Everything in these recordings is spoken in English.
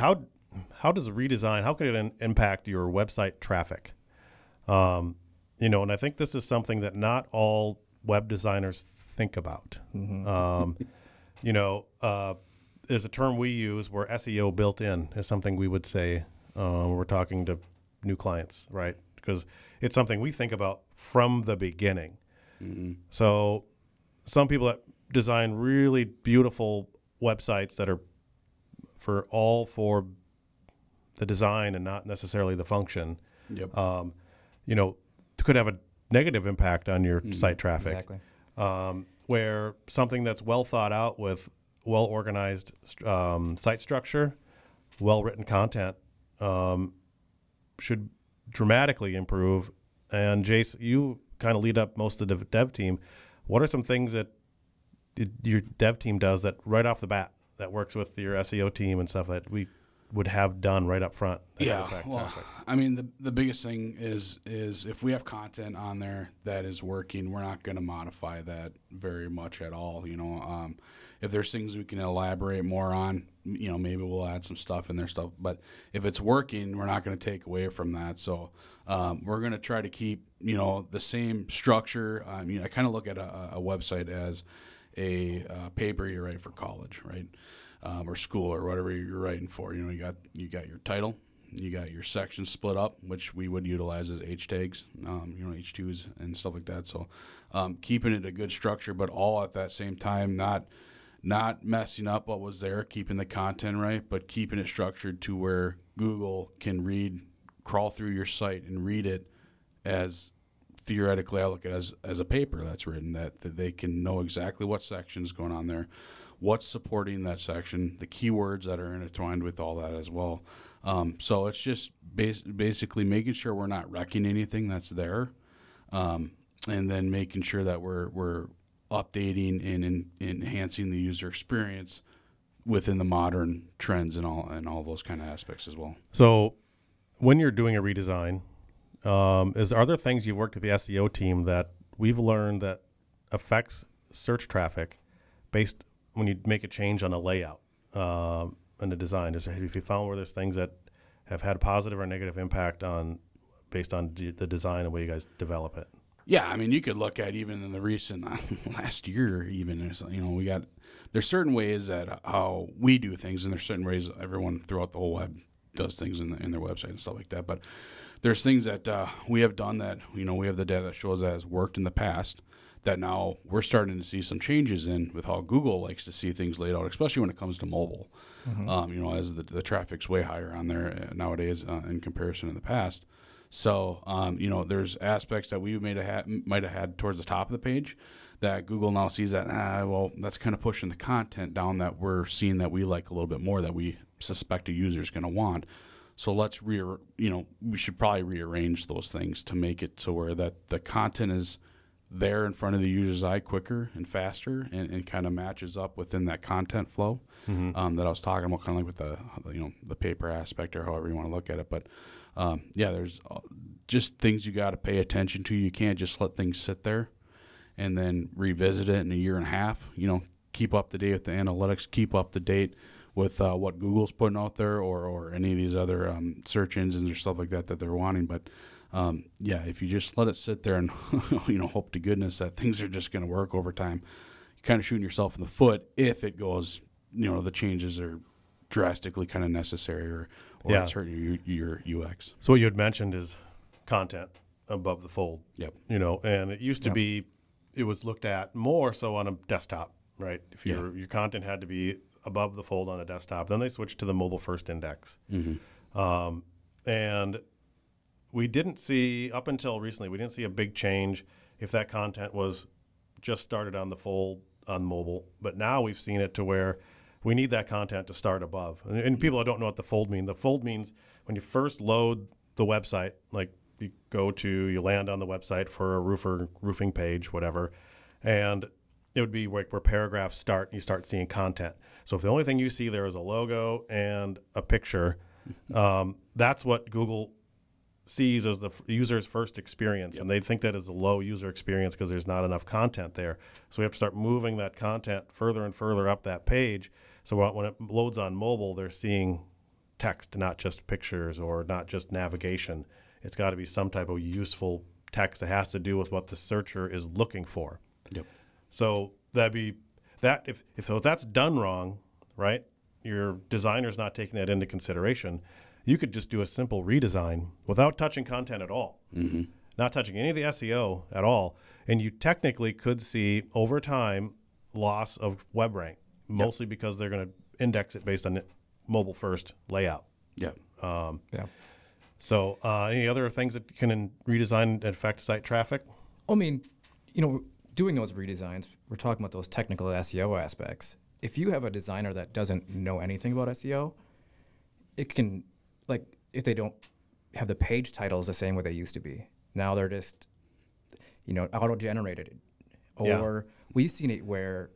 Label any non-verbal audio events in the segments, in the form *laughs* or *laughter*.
how how does a redesign how could it impact your website traffic? Um, you know, and I think this is something that not all web designers think about. Mm-hmm. Um, *laughs* you know, uh, there's a term we use where SEO built in is something we would say uh, when we're talking to new clients, right? Because it's something we think about from the beginning. So, some people that design really beautiful websites that are for all for the design and not necessarily the function, Yep. um, you know, could have a negative impact on your site traffic Exactly. um, where something that's well thought out with well organized um, site structure, well written content um, should dramatically improve. And Jace, you kind of lead up most of the dev, dev team. What are some things that your dev team does that right off the bat that works with your SEO team and stuff that we would have done right up front? Yeah, well? I mean, the the biggest thing is is if we have content on there that is working, we're not going to modify that very much at all. You know, um, if there's things we can elaborate more on, you know, maybe we'll add some stuff in there stuff. But if it's working, we're not going to take away from that. So um, we're going to try to keep you know the same structure. I mean, I kind of look at a, a website as a uh, paper you write for college, right? Um, or school or whatever you're writing for. You know, you got you got your title, you got your sections split up, which we would utilize as H tags, um, you know, H2s and stuff like that. So um, keeping it a good structure, but all at that same time, not not messing up what was there, keeping the content right, but keeping it structured to where Google can read, crawl through your site and read it as theoretically I look at it as, as a paper that's written that, that they can know exactly what section is going on there, what's supporting that section, the keywords that are intertwined with all that as well. Um, so it's just bas- basically making sure we're not wrecking anything that's there, um, and then making sure that we're we're updating and en- enhancing the user experience within the modern trends and all and all those kind of aspects as well. So, when you're doing a redesign, um, is are there things you've worked with the SEO team that we've learned that affects search traffic based when you make a change on a layout um, and the design? Is there, have you found where there's things that have had a positive or negative impact on based on d- the design and way you guys develop it? Yeah, I mean, you could look at even in the recent *laughs* last year, even you know we got there's certain ways that how we do things, and there's certain ways everyone throughout the whole web does things in, the, in their website and stuff like that. But there's things that uh, we have done that you know we have the data that shows that has worked in the past that now we're starting to see some changes in with how Google likes to see things laid out, especially when it comes to mobile. Um, you know, as the, the traffic's way higher on there uh, nowadays uh, in comparison to the past. So, um, you know, there's aspects that we may have had, might have had towards the top of the page that Google now sees that, ah, well, that's kind of pushing the content down that we're seeing that we like a little bit more that we suspect a user is going to want. So let's re, you know, we should probably rearrange those things to make it to where that the content is there in front of the user's eye quicker and faster and, and kind of matches up within that content flow um, that I was talking about, kind of like with the, you know, the paper aspect or however you want to look at it. But um, yeah, there's uh, just things you got to pay attention to. You can't just let things sit there and then revisit it in a year and a half. You know, keep up to date with the analytics, keep up to date with uh, what Google's putting out there or, or any of these other um, search engines or stuff like that that they're wanting. But um, yeah, if you just let it sit there and *laughs* you know hope to goodness that things are just going to work over time, you're kind of shooting yourself in the foot if it goes. You know, the changes are drastically kind of necessary or, or Yeah. it's hurting your, your UX. So what you had mentioned is content above the fold. Yep. You know, and it used to Yep. be it was looked at more so on a desktop, right? If Yeah. your your content had to be above the fold on a desktop, then they switched to the mobile first index. Mm-hmm. Um, and we didn't see up until recently, we didn't see a big change if that content was just started on the fold on mobile. But now we've seen it to where we need that content to start above. And, and people don't know what the fold means. the fold means when you first load the website, like you go to, you land on the website for a roofer roofing page, whatever, and it would be like where paragraphs start and you start seeing content. So if the only thing you see there is a logo and a picture, um, that's what Google sees as the f- user's first experience, and they think that is a low user experience because there's not enough content there. So we have to start moving that content further and further up that page. So when when it loads on mobile, they're seeing text, not just pictures or not just navigation. It's got to be some type of useful text that has to do with what the searcher is looking for. Yep. So that'd be that if if so if that's done wrong, right? Your designer's not taking that into consideration. You could just do a simple redesign without touching content at all, mm-hmm. not touching any of the SEO at all, and you technically could see over time loss of web rank, mostly because they're going to index it based on mobile first layout. Yep. Yeah. So, uh, any other things that can in- redesign and affect site traffic? I mean, you know, doing those redesigns, we're talking about those technical SEO aspects. If you have a designer that doesn't know anything about SEO, it can, like, if they don't have the page titles the same way they used to be, now they're just, you know, auto generated. Yeah. Or we've seen it where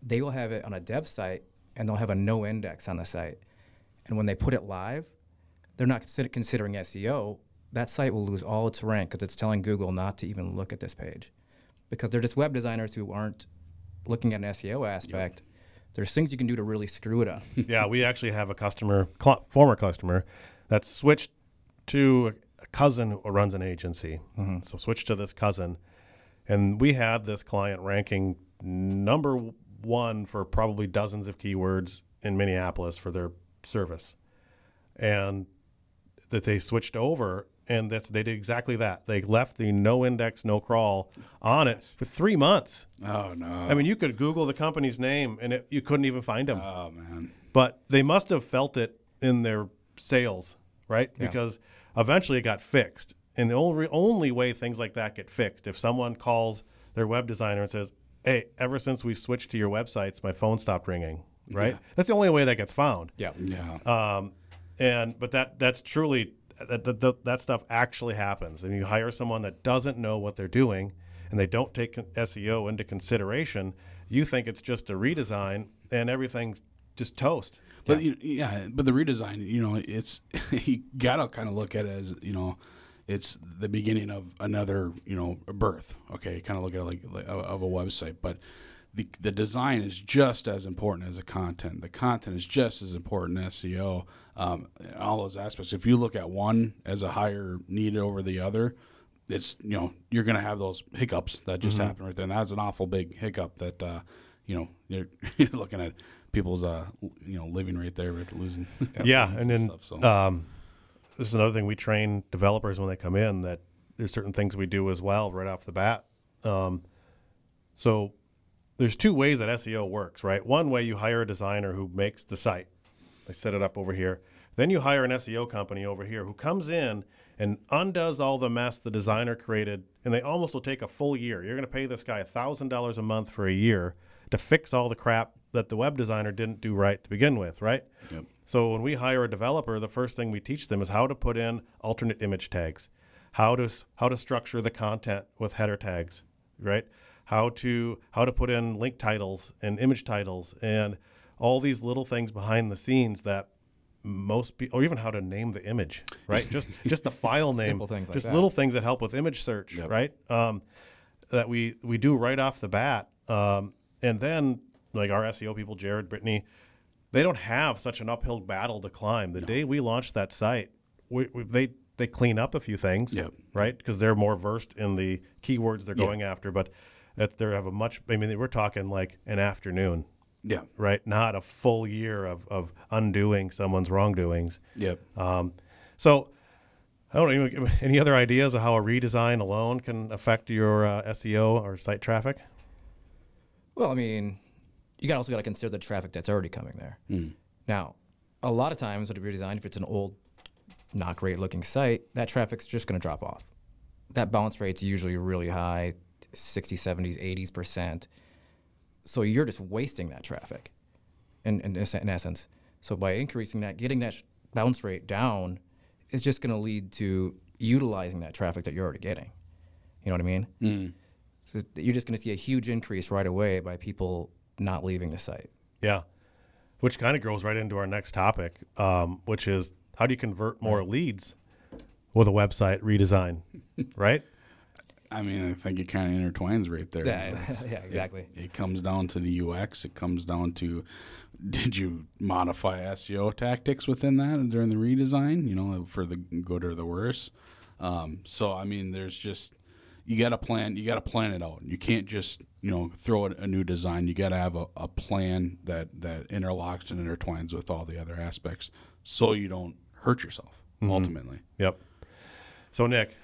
they will have it on a dev site and they'll have a no index on the site. And when they put it live, they're not consider- considering SEO. That site will lose all its rank because it's telling Google not to even look at this page. Because they're just web designers who aren't looking at an SEO aspect. There's things you can do to really screw it up. *laughs* yeah, we actually have a customer, cl- former customer, that switched to a cousin who runs an agency. Mm-hmm. So switched to this cousin, and we had this client ranking number one for probably dozens of keywords in Minneapolis for their service, and that they switched over. And that's they did exactly that. They left the no index, no crawl on it for three months. Oh no. I mean, you could Google the company's name, and it, you couldn't even find them oh man. but they must have felt it in their sales, right? Yeah. Because eventually it got fixed. And the only only way things like that get fixed if someone calls their web designer and says, "Hey, ever since we switched to your websites, my phone stopped ringing." Right? Yeah. That's the only way that gets found. yeah. Yeah. Um, and but that that's truly that, that that that stuff actually happens. And you hire someone that doesn't know what they're doing, and they don't take SEO into consideration. You think it's just a redesign, and everything's just toast. But you, yeah, but the redesign, you know, it's *laughs* you gotta kind of look at it as you know, it's the beginning of another, you know, birth. Okay, kind of look at it like, like of a website, but the the design is just as important as the content. The content is just as important as SEO. Um, all those aspects. If you look at one as a higher need over the other, it's you know you're gonna have those hiccups that just happen right there, and that's an awful big hiccup that uh, you know you're, *laughs* you're looking at people's uh you know living right there with losing. *laughs* yeah, and then stuff, so. um, this is another thing we train developers when they come in that there's certain things we do as well right off the bat. Um, so there's two ways that SEO works, right? One way you hire a designer who makes the site. They set it up over here. Then you hire an SEO company over here who comes in and undoes all the mess the designer created, and they almost will take a full year. You're going to pay this guy thousand dollars a month for a year to fix all the crap that the web designer didn't do right to begin with, right? Yep. So when we hire a developer, the first thing we teach them is how to put in alternate image tags, how to how to structure the content with header tags, right? How to how to put in link titles and image titles and all these little things behind the scenes that most people, or even how to name the image, right? just *laughs* just the file name, Simple things like just that. little things that help with image search, Yep. right? Um, that we we do right off the bat, um, and then like our SEO people, Jared, Brittany, they don't have such an uphill battle to climb. The day we launched that site, we, we, they they clean up a few things, Yep. right? Because they're more versed in the keywords they're Yeah. going after, but that they have a much. I mean, we're talking like an afternoon, yeah. right? Not a full year of of undoing someone's wrongdoings. Yep. Um, so. I don't know. Any other ideas of how a redesign alone can affect your uh, SEO or site traffic? Well, I mean, you got also got to consider the traffic that's already coming there. Now, a lot of times with a redesign, if it's an old, not great looking site, that traffic's just going to drop off. That bounce rate's usually really high, 60, 70s, 80s percent. So you're just wasting that traffic, in, in, in essence. So by increasing that, getting that bounce rate down, is just going to lead to utilizing that traffic that you're already getting. You know what I mean? Mm. So you're just going to see a huge increase right away by people not leaving the site. Yeah, which kind of goes right into our next topic, um, which is how do you convert more leads with a website redesign, *laughs* right? I mean, I think it kind of intertwines right there. Yeah, *laughs* yeah, exactly. It, it comes down to the UX. It comes down to did you modify SEO tactics within that during the redesign? You know, for the good or the worse. Um, so I mean, there's just you got to plan. You got to plan it out. You can't just you know throw a, a new design. You got to have a, a plan that that interlocks and intertwines with all the other aspects, so you don't hurt yourself ultimately. Yep. So Nick,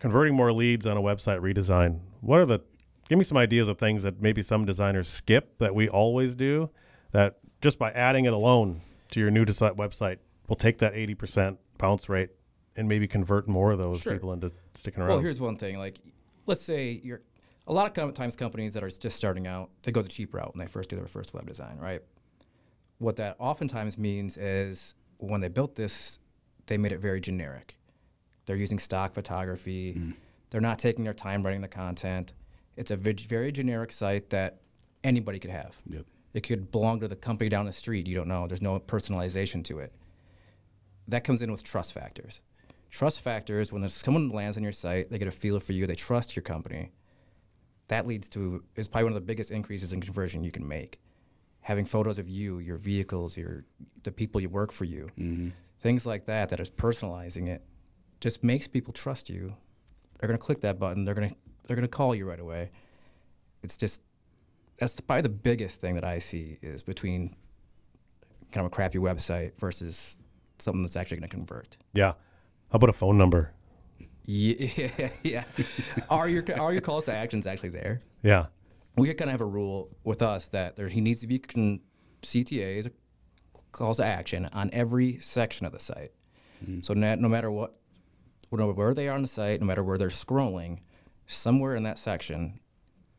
converting more leads on a website redesign. What are the give me some ideas of things that maybe some designers skip that we always do that just by adding it alone to your new desi- website will take that 80% bounce rate and maybe convert more of those Sure. people into sticking around. Well, here's one thing. Like, let's say you're a lot of com- times companies that are just starting out, they go the cheap route when they first do their first web design, right? What that oftentimes means is when they built this, they made it very generic. They're using stock photography. Mm. They're not taking their time writing the content. It's a very generic site that anybody could have. Yep. It could belong to the company down the street. You don't know. There's no personalization to it. That comes in with trust factors. Trust factors, when someone lands on your site, they get a feel for you, they trust your company. That leads to is probably one of the biggest increases in conversion you can make. Having photos of you, your vehicles, your the people you work for you, mm-hmm. things like that, that is personalizing it, just makes people trust you. They're gonna click that button. They're gonna they're gonna call you right away. It's just that's probably the biggest thing that I see is between kind of a crappy website versus something that's actually going to convert. yeah. How about a phone number? *laughs* Yeah, yeah. are your are your calls to actions actually there? Yeah. We kind of have a rule with us that there he needs to be con- CTAs, calls to action on every section of the site. Mm-hmm. So no, no matter what, no matter where they are on the site, no matter where they're scrolling, somewhere in that section,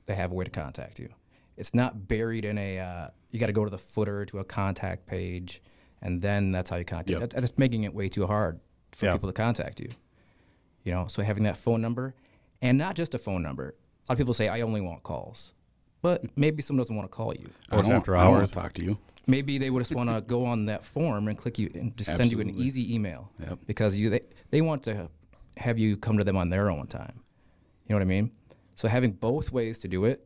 they have a way to contact you. It's not buried in a. Uh, you got to go to the footer to a contact page, and then that's how you contact. Yep. That, that's making it way too hard for Yeah. people to contact you. You know, so having that phone number, and not just a phone number. A lot of people say I only want calls, but maybe someone doesn't want to call you. I don't, after I don't want to talk to you. Maybe they would just want to go on that form and click you and just send you an easy email Yep. because you they, they want to have you come to them on their own time. You know what I mean? So having both ways to do it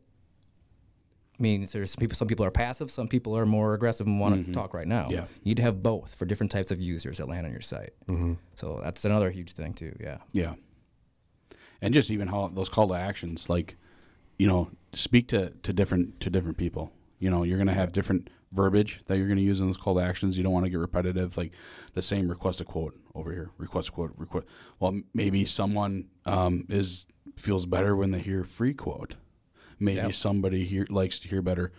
means there's some people some people are passive, some people are more aggressive and want to talk right now. Mm-hmm. Yeah. You need to have both for different types of users that land on your site. So that's another huge thing too. Yeah. Yeah. And just even how those call to actions, like, you know, speak to, to different to different people. You know, you're gonna have different verbiage that you're gonna use in those call to actions. You don't want to get repetitive, like the same request a quote over here, request quote, request. Well, maybe someone um, is feels better when they hear free quote. Maybe Yep. somebody here likes to hear better.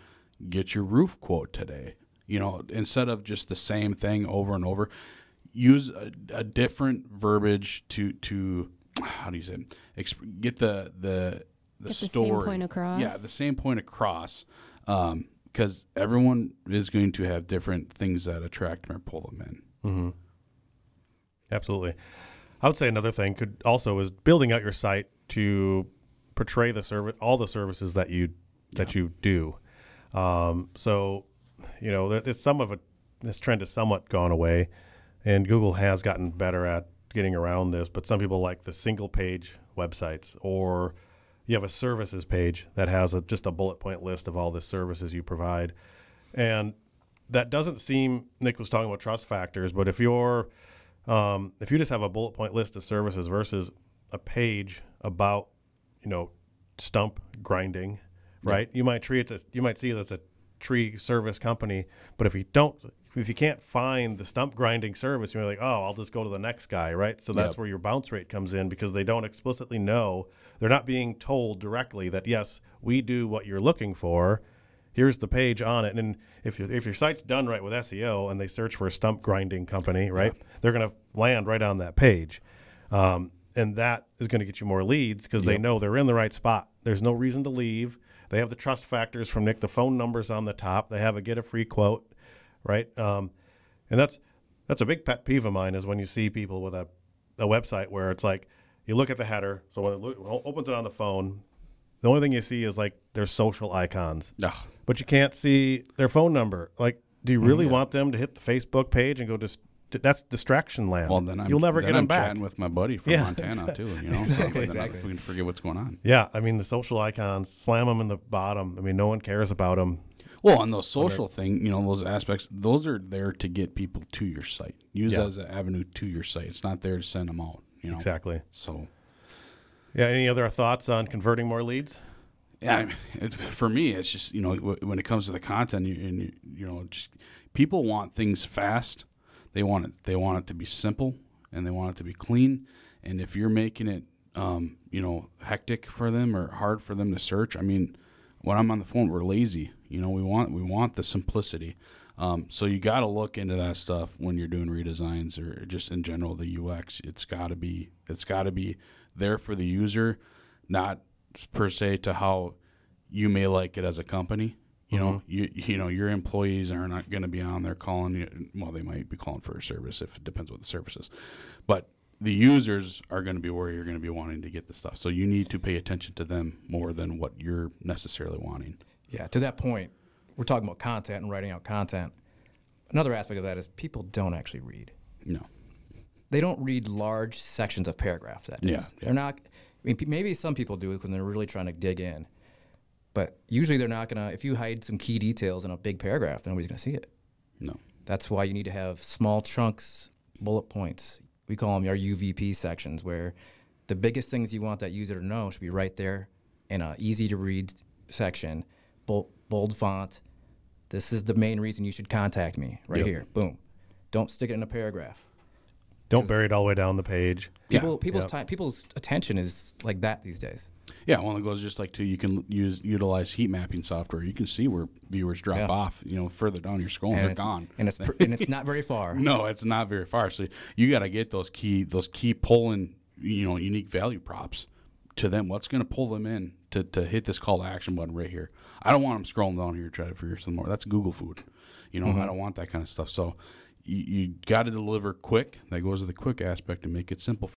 Get your roof quote today. You know, instead of just the same thing over and over, use a, a different verbiage to to how do you say it? Exp- get the the the Get the same story point across. Yeah, the same point across. Because everyone is going to have different things that attract them or pull them in. Absolutely. I would say another thing could also is building out your site to portray the service, all the services that you that you do. Um, so, you know, it's some of it. This trend has somewhat gone away, and Google has gotten better at getting around this. But some people like the single page websites, or you have a services page that has a, just a bullet point list of all the services you provide, and that doesn't seem. Nick was talking about trust factors, but if you're um, if you just have a bullet point list of services versus a page about, you know, stump grinding, right? You might treat it as you might see it as a tree service company, but if you don't, if you can't find the stump grinding service, you're like, oh, I'll just go to the next guy, right? So that's Yep. where your bounce rate comes in because they don't explicitly know, they're not being told directly that yes, we do what you're looking for. Here's the page on it, and if your if your site's done right with SEO and they search for a stump grinding company, right, they're going to land right on that page, um, and that is going to get you more leads because they know they're in the right spot. There's no reason to leave. They have the trust factors from Nick. The phone numbers on the top. They have a get a free quote, right? Um, and that's that's a big pet peeve of mine is when you see people with a, a website where it's like you look at the header. So when it lo- opens it on the phone, the only thing you see is like their social icons Ugh. But you can't see their phone number. Like, do you really mm, want them to hit the Facebook page and go just that's distraction land. Well, then I'm, you'll never get them I'm back. chatting with my buddy from Yeah, Montana too. You know, Exactly, so exactly. we can forget what's going on. Yeah, I mean the social icons, slam them in the bottom. I mean, no one cares about them. Well, on those social thing, you know, those aspects, those are there to get people to your site. Use Yeah. as an avenue to your site. It's not there to send them out. You know, Exactly. so Yeah. Any other thoughts on converting more leads? Yeah, it, for me, it's just you know when it comes to the content, you, you, you know, just people want things fast. They want it. They want it to be simple, and they want it to be clean. And if you're making it, um, you know, hectic for them or hard for them to search, I mean, when I'm on the phone, we're lazy. You know, we want we want the simplicity. Um, so you got to look into that stuff when you're doing redesigns or just in general the UX. It's got to be it's got to be there for the user, not per se to how you may like it as a company. You know, mm-hmm. you you know your employees are not going to be on there calling you. Well, they might be calling for a service if it depends what the service is, but the users are going to be where you're going to be wanting to get the stuff. So you need to pay attention to them more than what you're necessarily wanting. Yeah, to that point, we're talking about content and writing out content. Another aspect of that is people don't actually read. No. They don't read large sections of paragraphs. That is. Yeah, They're not. Mean, maybe some people do it when they're really trying to dig in, but usually they're not gonna. If you hide some key details in a big paragraph, then nobody's gonna see it. No. That's why you need to have small chunks, bullet points. We call them our UVP sections, where the biggest things you want that user to know should be right there in a easy to read section, bold, bold font. This is the main reason you should contact me right Yep. here. Boom. Don't stick it in a paragraph. Don't bury it all the way down the page. Yeah. People, people's Yep. time, people's attention is like that these days. Yeah, well, it goes just like to you can use utilize heat mapping software. You can see where viewers drop Yeah. off. You know, further down you're scrolling, and they're it's, gone. and it's *laughs* and it's not very far. *laughs* No, it's not very far. So you got to get those key those key pulling you know unique value props to them. What's going to pull them in to, to hit this call to action button right here? I don't want them scrolling down here to try to figure some more. That's Google food. You know, I mm-hmm. don't want that kind of stuff. So you, you got to deliver quick. That goes to the quick aspect and make it simple